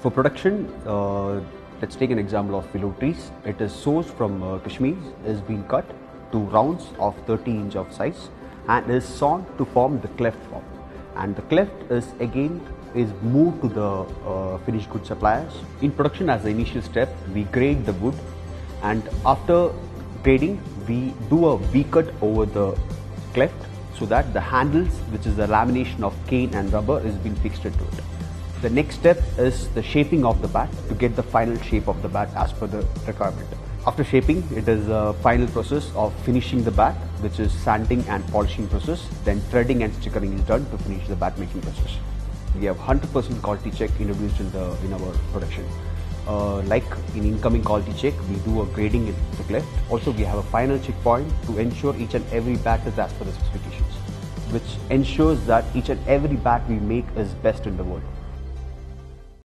For production, uh, let's take an example of willow trees. It is sourced from uh, Kashmir, is being cut to rounds of 30 inch of size and is sawn to form the cleft form. And the cleft is again is moved to the uh, finished good suppliers. In production as the initial step, we grade the wood and after grading, we do a V-cut over the cleft so that the handles, which is the lamination of cane and rubber, is being fixed into it. The next step is the shaping of the bat to get the final shape of the bat as per the requirement. After shaping, it is a final process of finishing the bat, which is sanding and polishing process. Then threading and stickering is done to finish the bat making process. We have 100% quality check introduced in the in our production. Uh, like in incoming quality check, we do a grading in the cleft. Also, we have a final checkpoint to ensure each and every bat is as per the specifications, which ensures that each and every bat we make is best in the world.